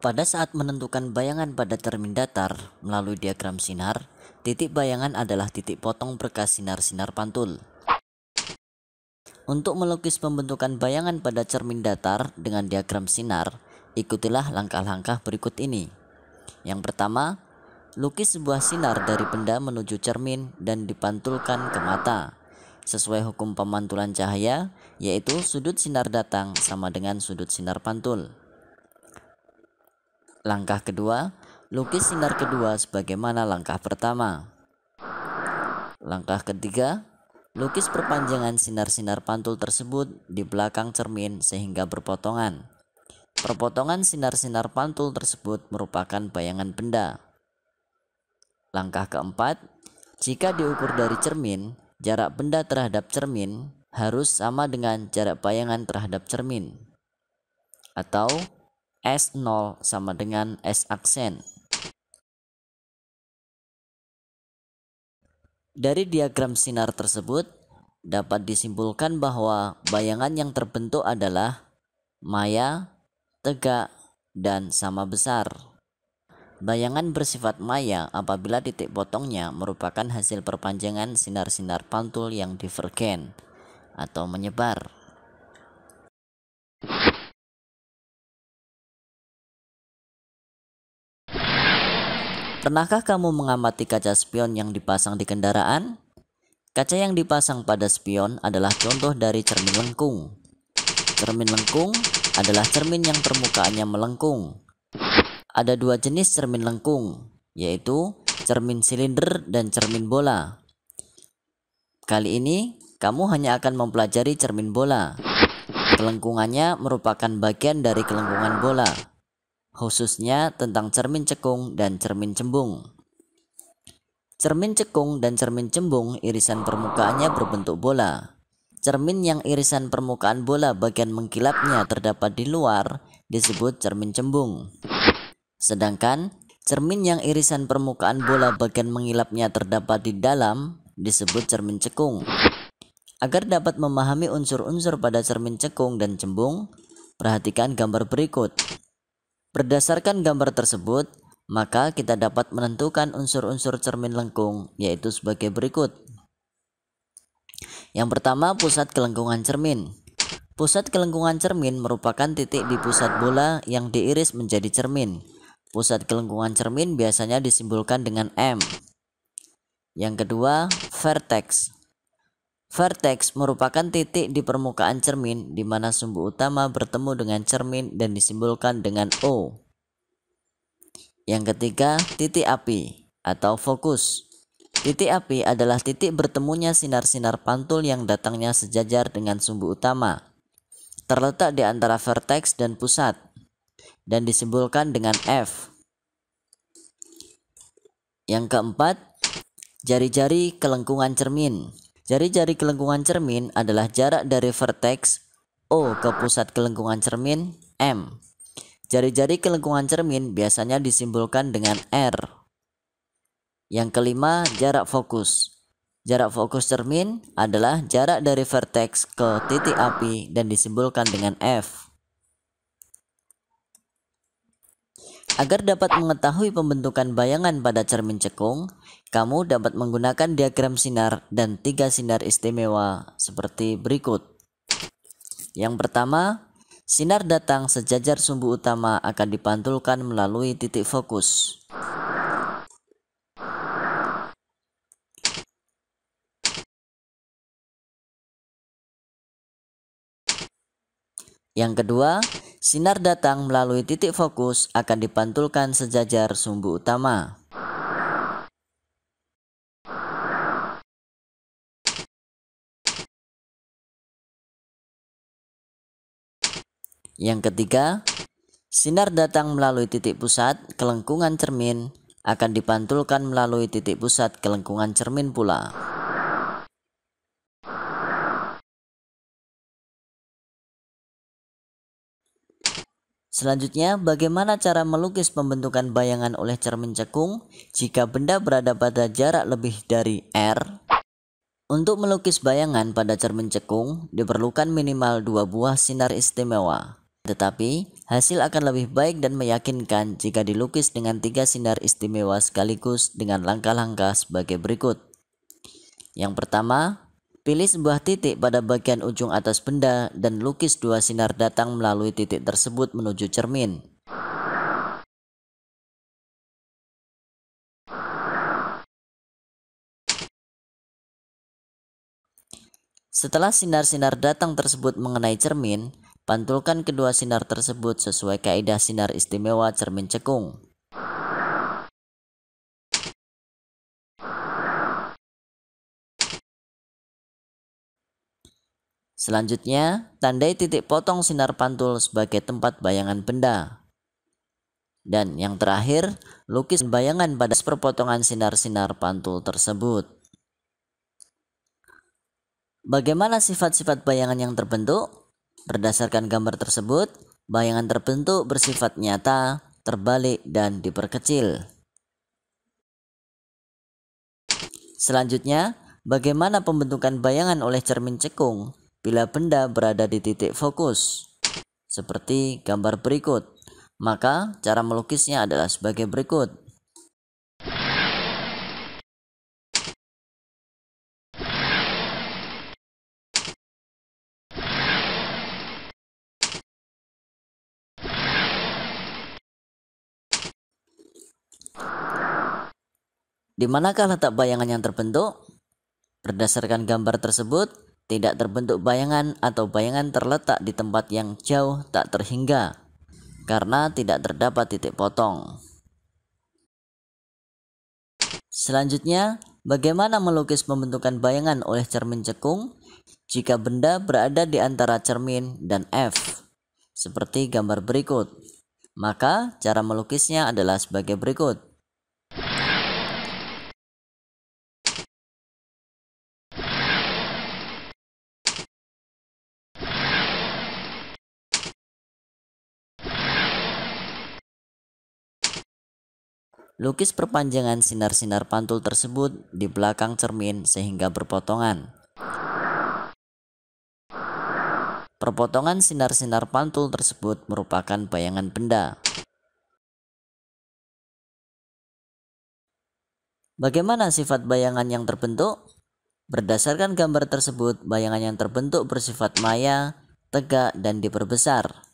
Pada saat menentukan bayangan pada cermin datar melalui diagram sinar, titik bayangan adalah titik potong berkas sinar-sinar pantul. Untuk melukis pembentukan bayangan pada cermin datar dengan diagram sinar, ikutilah langkah-langkah berikut ini. Yang pertama, lukis sebuah sinar dari benda menuju cermin dan dipantulkan ke mata. Sesuai hukum pemantulan cahaya, yaitu sudut sinar datang sama dengan sudut sinar pantul. Langkah kedua, lukis sinar kedua sebagaimana langkah pertama. Langkah ketiga, lukis perpanjangan sinar-sinar pantul tersebut di belakang cermin sehingga berpotongan. Perpotongan sinar-sinar pantul tersebut merupakan bayangan benda. Langkah keempat, jika diukur dari cermin, jarak benda terhadap cermin harus sama dengan jarak bayangan terhadap cermin. Atau S0 sama dengan S aksen. Dari diagram sinar tersebut, dapat disimpulkan bahwa bayangan yang terbentuk adalah maya, tegak, dan sama besar. Bayangan bersifat maya apabila titik potongnya merupakan hasil perpanjangan sinar-sinar pantul yang divergen atau menyebar. Pernahkah kamu mengamati kaca spion yang dipasang di kendaraan? Kaca yang dipasang pada spion adalah contoh dari cermin lengkung. Cermin lengkung adalah cermin yang permukaannya melengkung. Ada dua jenis cermin lengkung, yaitu cermin silinder dan cermin bola. Kali ini, kamu hanya akan mempelajari cermin bola. Kelengkungannya merupakan bagian dari kelengkungan bola khususnya tentang cermin cekung dan cermin cembung. Cermin cekung dan cermin cembung irisan permukaannya berbentuk bola. Cermin yang irisan permukaan bola bagian mengkilapnya terdapat di luar disebut cermin cembung. Sedangkan cermin yang irisan permukaan bola bagian mengilapnya terdapat di dalam disebut cermin cekung. Agar dapat memahami unsur-unsur pada cermin cekung dan cembung, perhatikan gambar berikut. Berdasarkan gambar tersebut, maka kita dapat menentukan unsur-unsur cermin lengkung, yaitu sebagai berikut. Yang pertama, pusat kelengkungan cermin. Pusat kelengkungan cermin merupakan titik di pusat bola yang diiris menjadi cermin. Pusat kelengkungan cermin biasanya disimbolkan dengan M. Yang kedua, vertex. Vertex merupakan titik di permukaan cermin di mana sumbu utama bertemu dengan cermin dan disimbolkan dengan O. Yang ketiga, titik api atau fokus. Titik api adalah titik bertemunya sinar-sinar pantul yang datangnya sejajar dengan sumbu utama. Terletak di antara vertex dan pusat dan disimbolkan dengan F. Yang keempat, jari-jari kelengkungan cermin. Jari-jari kelengkungan cermin adalah jarak dari vertex O ke pusat kelengkungan cermin M. Jari-jari kelengkungan cermin biasanya disimbolkan dengan R. Yang kelima, jarak fokus. Jarak fokus cermin adalah jarak dari vertex ke titik api dan disimbolkan dengan F. Agar dapat mengetahui pembentukan bayangan pada cermin cekung, kamu dapat menggunakan diagram sinar dan tiga sinar istimewa seperti berikut. Yang pertama, sinar datang sejajar sumbu utama akan dipantulkan melalui titik fokus. Yang kedua, sinar datang melalui titik fokus akan dipantulkan sejajar sumbu utama. Yang ketiga, sinar datang melalui titik pusat kelengkungan cermin akan dipantulkan melalui titik pusat kelengkungan cermin pula. Selanjutnya, bagaimana cara melukis pembentukan bayangan oleh cermin cekung jika benda berada pada jarak lebih dari R? Untuk melukis bayangan pada cermin cekung, diperlukan minimal dua buah sinar istimewa. Tetapi, Hasil akan lebih baik dan meyakinkan jika dilukis dengan tiga sinar istimewa sekaligus dengan langkah-langkah sebagai berikut. Yang pertama, pilih sebuah titik pada bagian ujung atas benda dan lukis dua sinar datang melalui titik tersebut menuju cermin. Setelah sinar-sinar datang tersebut mengenai cermin, Pantulkan kedua sinar tersebut sesuai kaidah sinar istimewa cermin cekung. Selanjutnya, tandai titik potong sinar pantul sebagai tempat bayangan benda. Dan yang terakhir, lukis bayangan pada perpotongan sinar-sinar pantul tersebut. Bagaimana sifat-sifat bayangan yang terbentuk? Berdasarkan gambar tersebut, bayangan terbentuk bersifat nyata, terbalik, dan diperkecil. Selanjutnya, bagaimana pembentukan bayangan oleh cermin cekung bila benda berada di titik fokus? Seperti gambar berikut. Maka, cara melukisnya adalah sebagai berikut. Di manakah letak bayangan yang terbentuk? Berdasarkan gambar tersebut, tidak terbentuk bayangan atau bayangan terletak di tempat yang jauh tak terhingga karena tidak terdapat titik potong. Selanjutnya, bagaimana melukis pembentukan bayangan oleh cermin cekung jika benda berada di antara cermin dan F, seperti gambar berikut. Maka, cara melukisnya adalah sebagai berikut. Lukis perpanjangan sinar-sinar pantul tersebut di belakang cermin sehingga berpotongan. Perpotongan sinar-sinar pantul tersebut merupakan bayangan benda. Bagaimana sifat bayangan yang terbentuk? Berdasarkan gambar tersebut, bayangan yang terbentuk bersifat maya, tegak, dan diperbesar.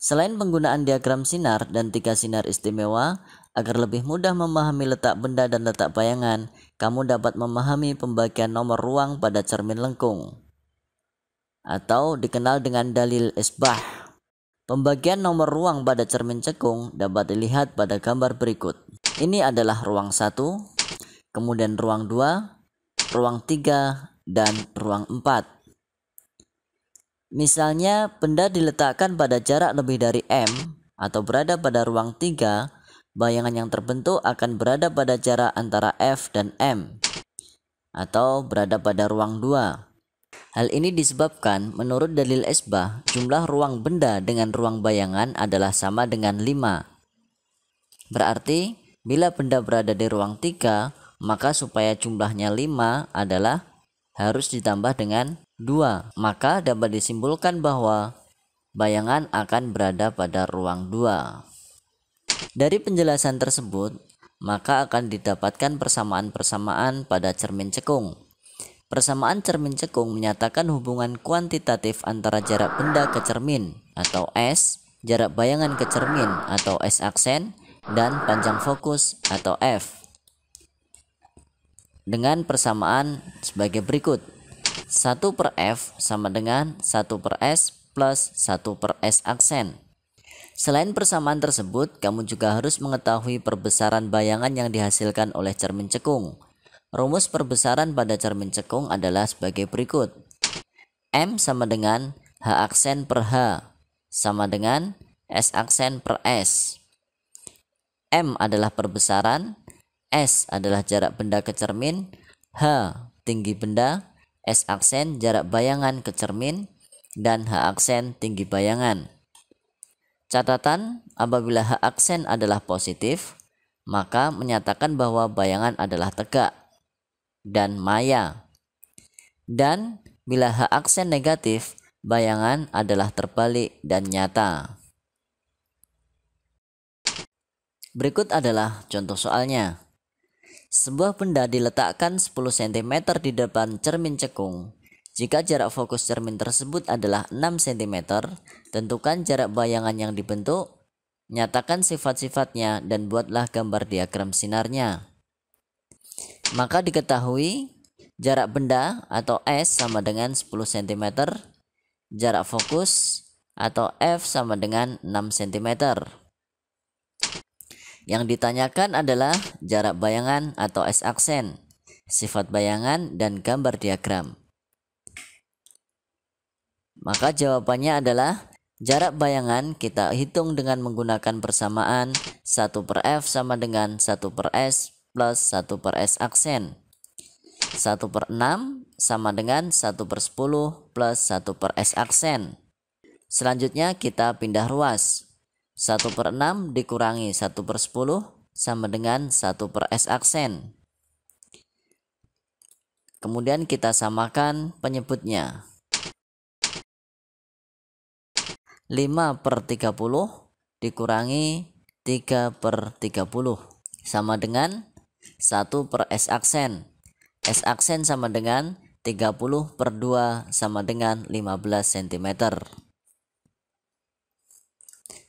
Selain penggunaan diagram sinar dan tiga sinar istimewa, agar lebih mudah memahami letak benda dan letak bayangan, kamu dapat memahami pembagian nomor ruang pada cermin lengkung atau dikenal dengan dalil isbah. Pembagian nomor ruang pada cermin cekung dapat dilihat pada gambar berikut. Ini adalah ruang 1, kemudian ruang 2, ruang 3, dan ruang 4. Misalnya benda diletakkan pada jarak lebih dari M atau berada pada ruang 3, bayangan yang terbentuk akan berada pada jarak antara F dan M atau berada pada ruang 2. Hal ini disebabkan menurut dalil esbah jumlah ruang benda dengan ruang bayangan adalah sama dengan 5. Berarti bila benda berada di ruang 3 maka supaya jumlahnya 5 adalah harus ditambah dengan 2, maka dapat disimpulkan bahwa bayangan akan berada pada ruang 2. Dari penjelasan tersebut, maka akan didapatkan persamaan-persamaan pada cermin cekung. Persamaan cermin cekung menyatakan hubungan kuantitatif antara jarak benda ke cermin atau S, jarak bayangan ke cermin atau S aksen, dan panjang fokus atau F. Dengan persamaan sebagai berikut. 1 per F sama dengan 1 per S plus 1 per S aksen. Selain persamaan tersebut, kamu juga harus mengetahui perbesaran bayangan yang dihasilkan oleh cermin cekung. Rumus perbesaran pada cermin cekung adalah sebagai berikut. M sama dengan H aksen per H sama dengan S aksen per S. M adalah perbesaran, S adalah jarak benda ke cermin, H tinggi benda, S aksen jarak bayangan ke cermin, dan H aksen tinggi bayangan. Catatan, apabila H aksen adalah positif, maka menyatakan bahwa bayangan adalah tegak dan maya. Dan bila H aksen negatif, bayangan adalah terbalik dan nyata. Berikut adalah contoh soalnya. Sebuah benda diletakkan 10 cm di depan cermin cekung. Jika jarak fokus cermin tersebut adalah 6 cm, tentukan jarak bayangan yang dibentuk, nyatakan sifat-sifatnya dan buatlah gambar diagram sinarnya. Maka diketahui jarak benda atau S sama dengan 10 cm, jarak fokus atau F sama dengan 6 cm. Yang ditanyakan adalah jarak bayangan atau S-aksen, sifat bayangan, dan gambar diagram. Maka jawabannya adalah jarak bayangan kita hitung dengan menggunakan persamaan 1 per F sama dengan 1 per S plus 1 per S aksen. 1 per 6 sama dengan 1 per 10 plus 1 per S aksen. Selanjutnya kita pindah ruas. 1 per 6 dikurangi 1 per 10 sama dengan 1 per S aksen. Kemudian kita samakan penyebutnya. 5 per 30 dikurangi 3 per 30 sama dengan 1 per S aksen. S aksen sama dengan 30 per 2 sama dengan 15 cm.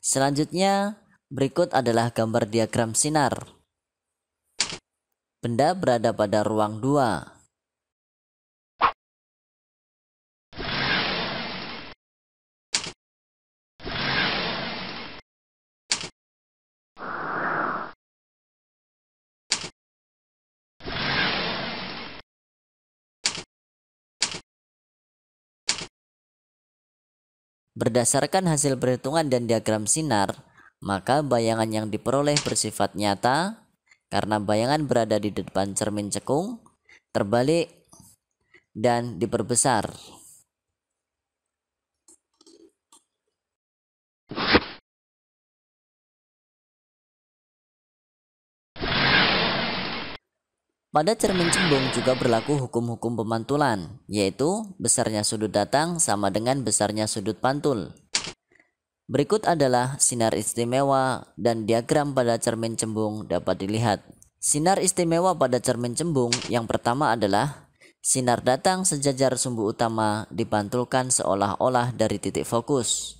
Selanjutnya, berikut adalah gambar diagram sinar. Benda berada pada ruang 2. Berdasarkan hasil perhitungan dan diagram sinar, maka bayangan yang diperoleh bersifat nyata karena bayangan berada di depan cermin cekung, terbalik, dan diperbesar. Pada cermin cembung juga berlaku hukum-hukum pemantulan, yaitu besarnya sudut datang sama dengan besarnya sudut pantul. Berikut adalah sinar istimewa dan diagram pada cermin cembung dapat dilihat. Sinar istimewa pada cermin cembung yang pertama adalah sinar datang sejajar sumbu utama dipantulkan seolah-olah dari titik fokus.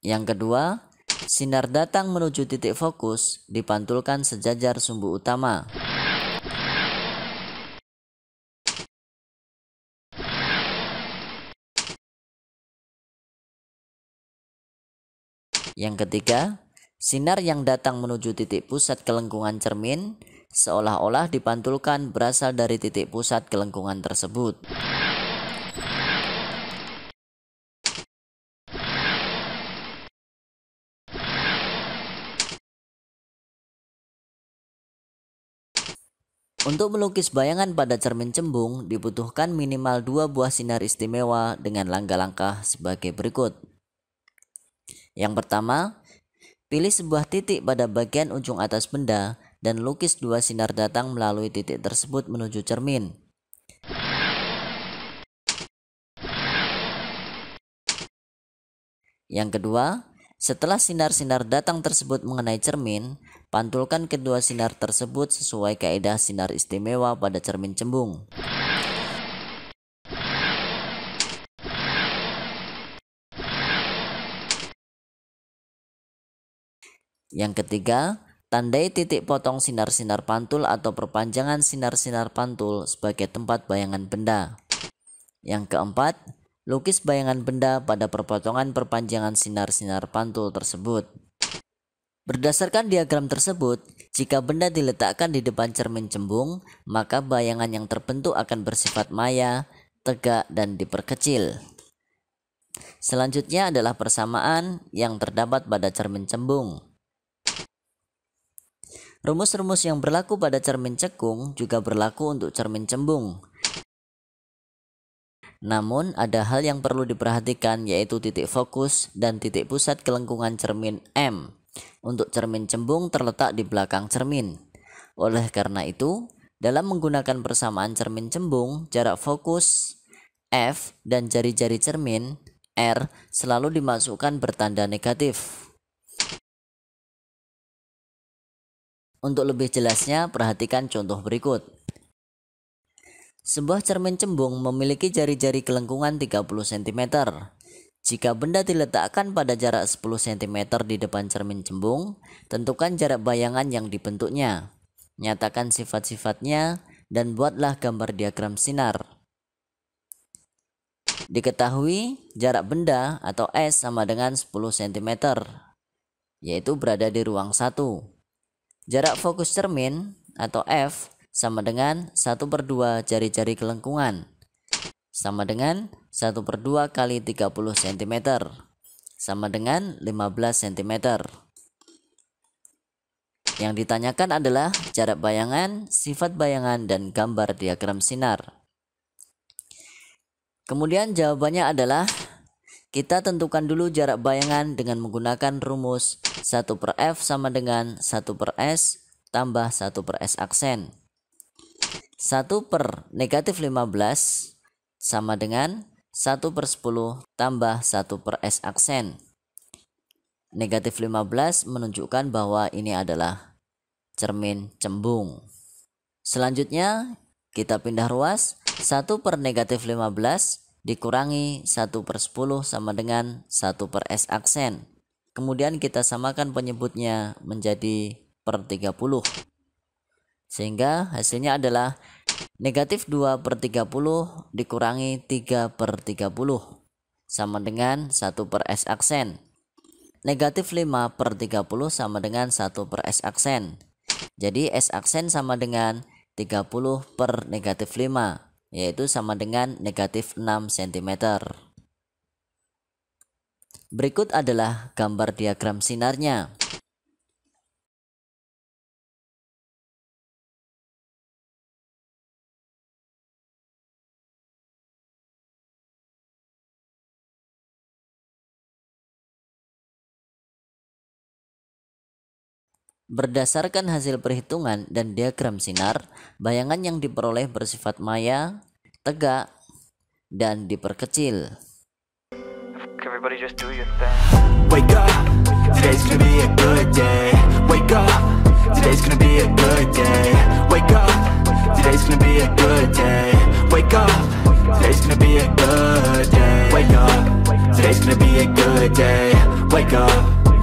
Yang kedua, sinar datang menuju titik fokus dipantulkan sejajar sumbu utama. Yang ketiga, sinar yang datang menuju titik pusat kelengkungan cermin seolah-olah dipantulkan berasal dari titik pusat kelengkungan tersebut. Untuk melukis bayangan pada cermin cembung dibutuhkan minimal dua buah sinar istimewa dengan langkah-langkah sebagai berikut. Yang pertama, pilih sebuah titik pada bagian ujung atas benda dan lukis dua sinar datang melalui titik tersebut menuju cermin. Yang kedua, setelah sinar-sinar datang tersebut mengenai cermin, Pantulkan kedua sinar tersebut sesuai kaidah sinar istimewa pada cermin cembung. Yang ketiga, tandai titik potong sinar-sinar pantul atau perpanjangan sinar-sinar pantul sebagai tempat bayangan benda. Yang keempat, lukis bayangan benda pada perpotongan perpanjangan sinar-sinar pantul tersebut. Berdasarkan diagram tersebut, jika benda diletakkan di depan cermin cembung, maka bayangan yang terbentuk akan bersifat maya, tegak, dan diperkecil. Selanjutnya adalah persamaan yang terdapat pada cermin cembung. Rumus-rumus yang berlaku pada cermin cekung juga berlaku untuk cermin cembung. Namun, ada hal yang perlu diperhatikan yaitu titik fokus dan titik pusat kelengkungan cermin M Untuk cermin cembung terletak di belakang cermin. Oleh karena itu, dalam menggunakan persamaan cermin cembung, jarak fokus F dan jari-jari cermin R selalu dimasukkan bertanda negatif. Untuk lebih jelasnya, perhatikan contoh berikut. Sebuah cermin cembung memiliki jari-jari kelengkungan 30 cm. Jika benda diletakkan pada jarak 10 cm di depan cermin cembung, tentukan jarak bayangan yang dibentuknya. Nyatakan sifat-sifatnya dan buatlah gambar diagram sinar. Diketahui jarak benda atau S sama dengan 10 cm, yaitu berada di ruang 1. Jarak fokus cermin atau F sama dengan 1 per 2 jari-jari kelengkungan sama dengan 1 per 2 kali 30 cm sama dengan 15 cm. Yang ditanyakan adalah jarak bayangan, sifat bayangan, dan gambar diagram sinar. Kemudian jawabannya adalah kita tentukan dulu jarak bayangan dengan menggunakan rumus 1 per F sama dengan 1 per S tambah 1 per S aksen. 1 per negatif 15 sama dengan 1 per 10 tambah 1 per S aksen. Negatif 15 menunjukkan bahwa ini adalah cermin cembung. Selanjutnya kita pindah ruas 1 per negatif 15 dikurangi 1 per 10 sama dengan 1 per S aksen. Kemudian kita samakan penyebutnya menjadi per 30. Sehingga hasilnya adalah negatif 2 per 30 dikurangi 3 per 30 sama dengan 1 per S aksen. Negatif 5 per 30 sama dengan 1 per S aksen. Jadi S aksen sama dengan 30 per negatif 5 yaitu sama dengan negatif 6 cm. Berikut adalah gambar diagram sinarnya. Berdasarkan hasil perhitungan dan diagram sinar, bayangan yang diperoleh bersifat maya, tegak, dan diperkecil.